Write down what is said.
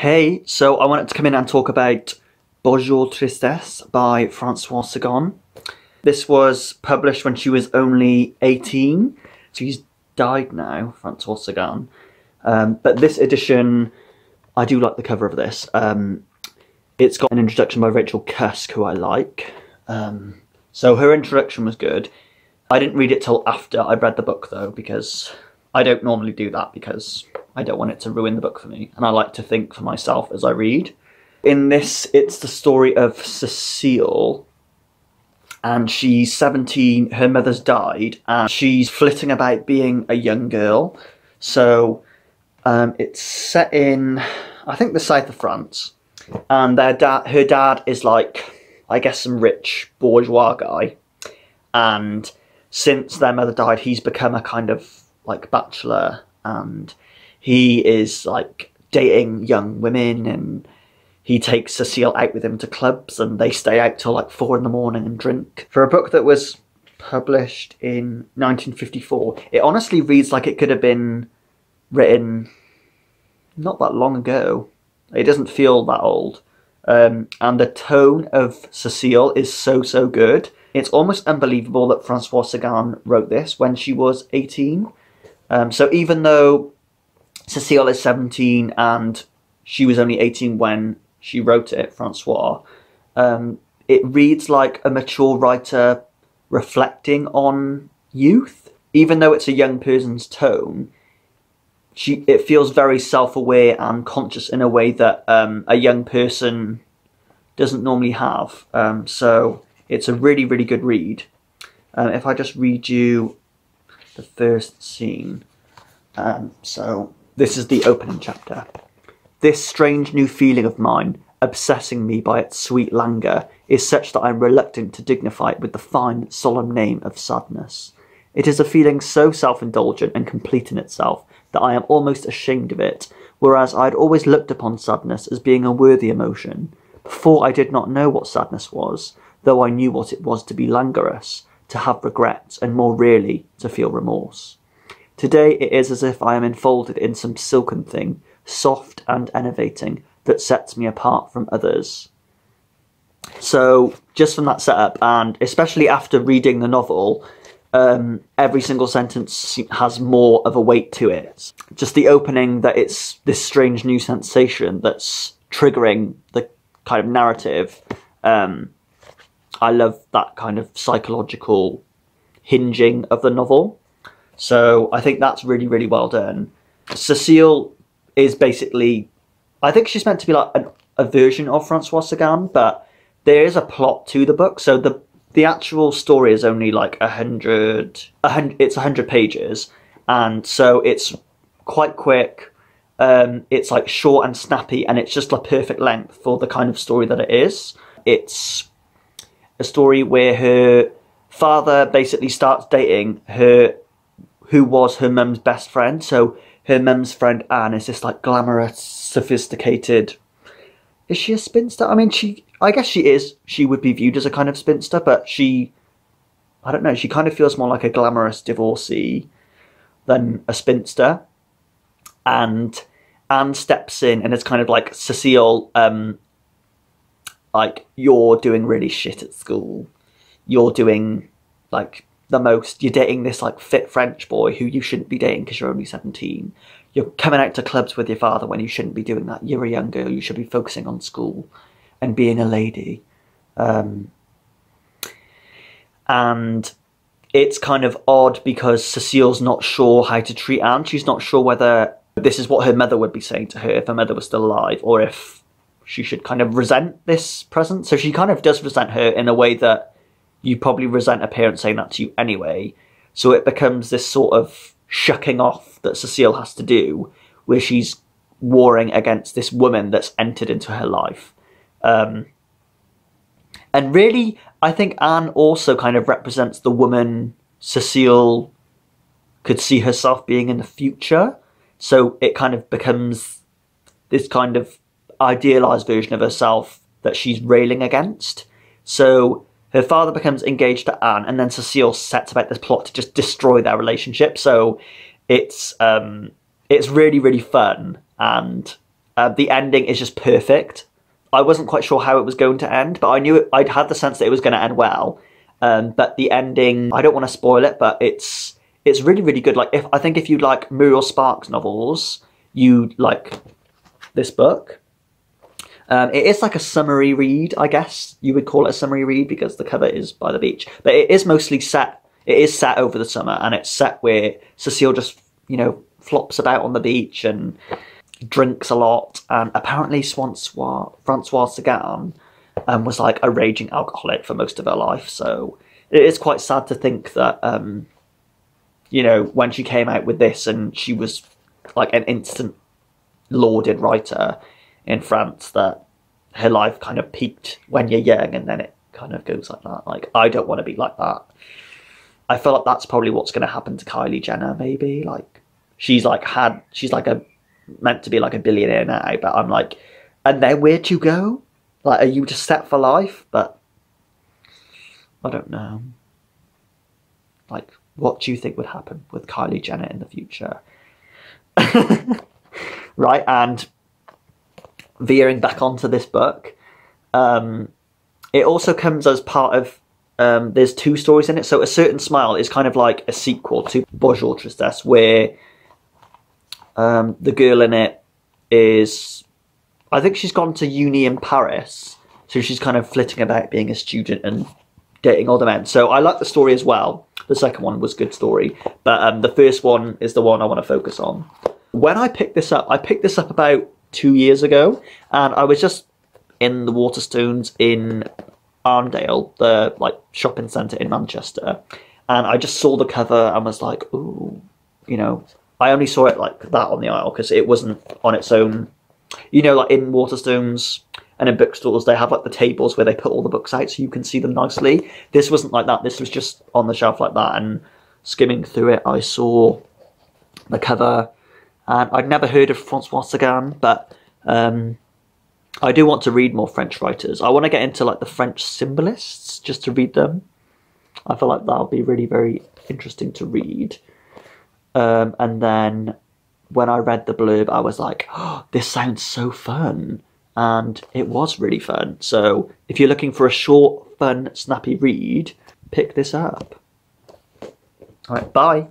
Hey, so I wanted to come in and talk about Bonjour Tristesse by Francois Sagan. This was published when she was only 18, so she's died now, Francois Sagan. Um, but this edition, I do like the cover of this. Um, it's got an introduction by Rachel Cusk, who I like. Um, so her introduction was good. I didn't read it till after I read the book though, because I don't normally do that because I don't want it to ruin the book for me, and I like to think for myself as I read. In this, it's the story of Cecile, and she's 17, her mother's died, and she's flitting about being a young girl. So um, it's set in, I think, the south of France, and their dad, her dad is like, I guess, some rich bourgeois guy, and since their mother died, he's become a kind of like bachelor, and he is like dating young women and he takes Cecile out with him to clubs and they stay out till like four in the morning and drink. For a book that was published in 1954, it honestly reads like it could have been written not that long ago. It doesn't feel that old. Um, and the tone of Cecile is so, so good. It's almost unbelievable that Francoise Sagan wrote this when she was 18. Um, so even though Cecile is 17 and she was only 18 when she wrote it, Francois, um, it reads like a mature writer reflecting on youth. Even though it's a young person's tone, she it feels very self-aware and conscious in a way that um, a young person doesn't normally have. Um, so it's a really, really good read. Um, if I just read you the first scene. Um, so this is the opening chapter. This strange new feeling of mine, obsessing me by its sweet languor, is such that I am reluctant to dignify it with the fine, solemn name of sadness. It is a feeling so self-indulgent and complete in itself that I am almost ashamed of it, whereas I had always looked upon sadness as being a worthy emotion. Before I did not know what sadness was, though I knew what it was to be languorous, to have regrets, and more really, to feel remorse. Today it is as if I am enfolded in some silken thing, soft and enervating, that sets me apart from others. So, just from that setup, and especially after reading the novel, um, every single sentence has more of a weight to it. Just the opening that it's this strange new sensation that's triggering the kind of narrative. Um, I love that kind of psychological hinging of the novel. So I think that's really, really well done. Cecile is basically, I think she's meant to be like an, a version of Francoise Sagan, but there is a plot to the book. So the the actual story is only like a hundred, a hundred. It's a hundred pages, and so it's quite quick. Um, it's like short and snappy, and it's just a perfect length for the kind of story that it is. It's a story where her father basically starts dating her who was her mum's best friend. So her mum's friend Anne is this like glamorous, sophisticated. Is she a spinster? I mean, she. I guess she is. She would be viewed as a kind of spinster, but she. I don't know. She kind of feels more like a glamorous divorcee than a spinster. And Anne steps in and it's kind of like Cecile. Um, like you're doing really shit at school. You're doing like the most. You're dating this like fit French boy who you shouldn't be dating because you're only 17. You're coming out to clubs with your father when you shouldn't be doing that. You're a young girl. You should be focusing on school and being a lady. Um, and it's kind of odd because Cecile's not sure how to treat Anne. She's not sure whether this is what her mother would be saying to her if her mother was still alive or if she should kind of resent this present. So she kind of does resent her in a way that you probably resent a parent saying that to you anyway. So it becomes this sort of shucking off that Cecile has to do, where she's warring against this woman that's entered into her life. Um, and really, I think Anne also kind of represents the woman Cecile could see herself being in the future. So it kind of becomes this kind of idealized version of herself that she's railing against. So her father becomes engaged to Anne, and then Cecile sets about this plot to just destroy their relationship. So it's um, it's really really fun, and Uh, the ending is just perfect. I wasn't quite sure how it was going to end, but I knew it, I'd had the sense that it was going to end well. Um, but the ending, I don't want to spoil it, but it's it's really really good. Like if I think if you like Muriel Sparks novels, you like this book. Um, it is like a summery read, I guess you would call it a summery read because the cover is by the beach, but it is mostly set. It is set over the summer, and it's set where Cecile just you know flops about on the beach and drinks a lot. And apparently, Francois Francois Sagan um, was like a raging alcoholic for most of her life. So it is quite sad to think that, um, you know, when she came out with this and she was like an instant lauded writer in France, that her life kind of peaked when you're young and then it kind of goes like that. Like, I don't want to be like that. I feel like that's probably what's going to happen to Kylie Jenner, maybe. Like, she's like had, she's like a, meant to be like a billionaire now, but I'm like, and then where'd you go? Like, are you just set for life? But I don't know. Like, what do you think would happen with Kylie Jenner in the future? right, and veering back onto this book, um, it also comes as part of. Um, there's two stories in it, so a certain smile is kind of like a sequel to Bonjour Tristesse, where um, the girl in it is I think she's gone to uni in Paris, so she's kind of flitting about being a student and dating older men. So I like the story as well. The second one was good story, but um, the first one is the one I want to focus on. When I picked this up, I picked this up about two years ago, and I was just in the Waterstones in Arndale, the like shopping centre in Manchester, and I just saw the cover and was like, ooh, you know, I only saw it like that on the aisle because it wasn't on its own you know, like in Waterstones and in bookstores, they have like the tables where they put all the books out so you can see them nicely. This wasn't like that. This was just on the shelf like that. And skimming through it, I saw the cover. And I'd never heard of Francois Sagan, but um, I do want to read more French writers. I want to get into like the French symbolists just to read them. I feel like that'll be really, very interesting to read. Um, and then when I read the blurb, I was like, oh, this sounds so fun. And it was really fun. So if you're looking for a short, fun, snappy read, pick this up. All right, bye.